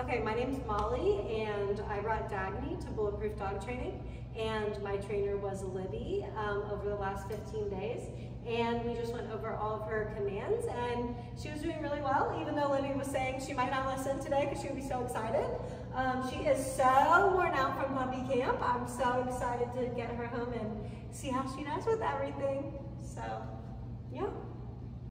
Okay, my name's Molly, and I brought Dagney to Bulletproof Dog Training, and my trainer was Libby um, over the last 15 days, and we just went over all of her commands, and she was doing really well, even though Libby was saying she might not listen today because she would be so excited. Um, she is so worn out from puppy camp. I'm so excited to get her home and see how she does with everything. So.